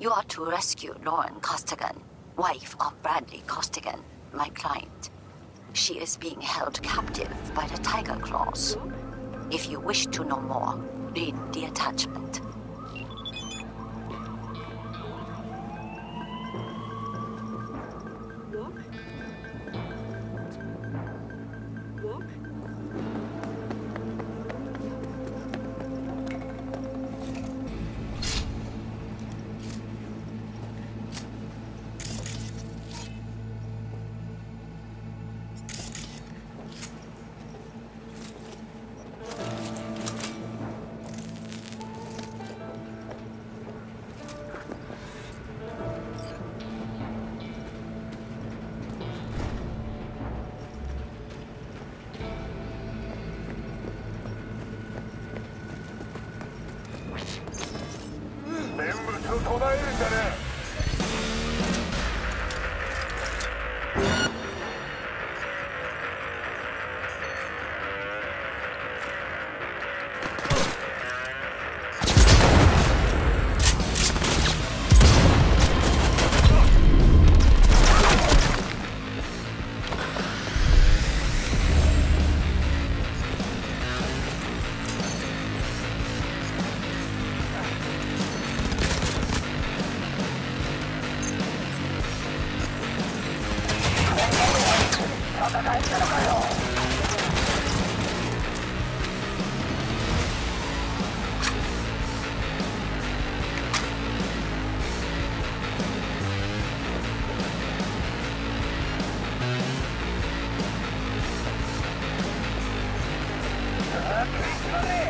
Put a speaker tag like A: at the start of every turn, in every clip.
A: You are to rescue Lauren Costigan, wife of Bradley Costigan, my client. She is being held captive by the Tyger Claws. If you wish to know more, read the attachment.
B: こらえるんじゃね。
C: え胜利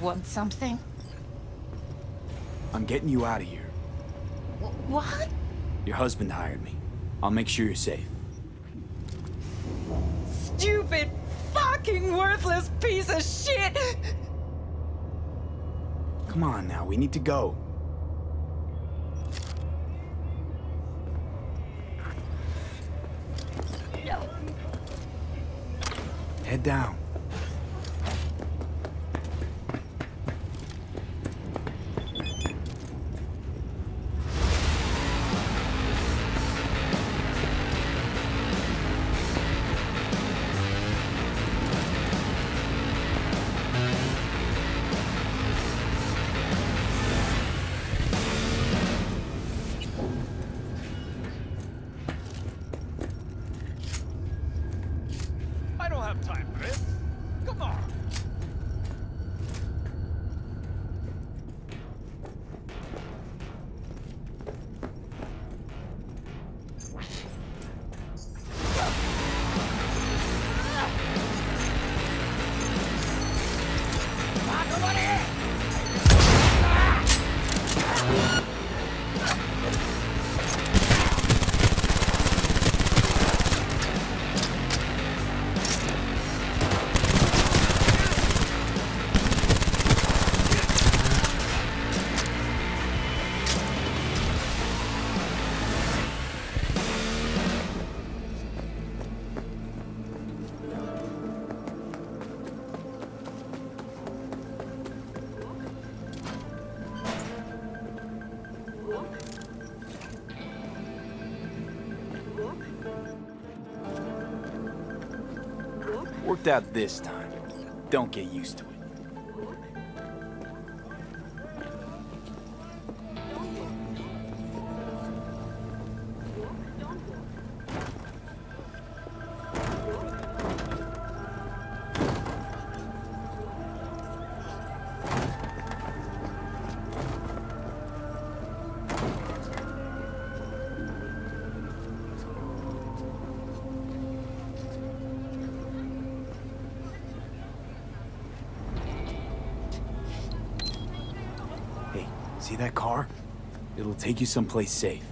C: You want something?
D: I'm getting you out of here.
C: What?
D: Your husband hired me. I'll make sure you're safe.
C: Stupid, fucking worthless piece of shit!
D: Come on now, we need to go. Head down. Out this time. Don't get used to it. See that car? It'll take you someplace safe.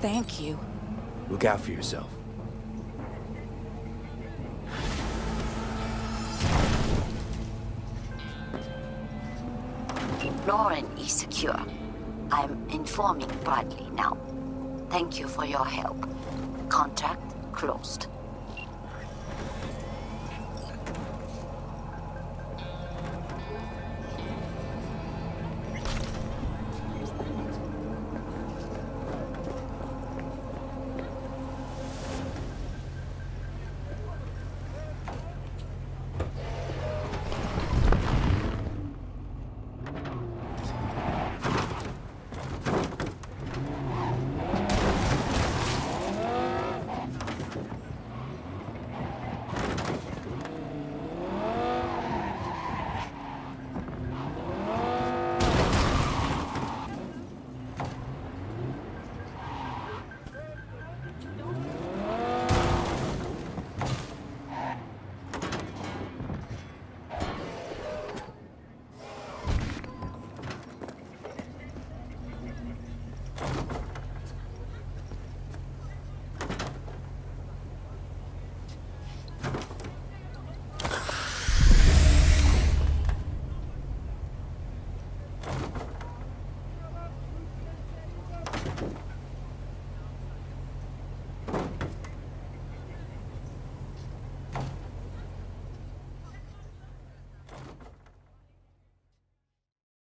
C: Thank you.
D: Look out for yourself.
A: Lauren is secure. I'm informing Bradley now. Thank you for your help. Contract closed.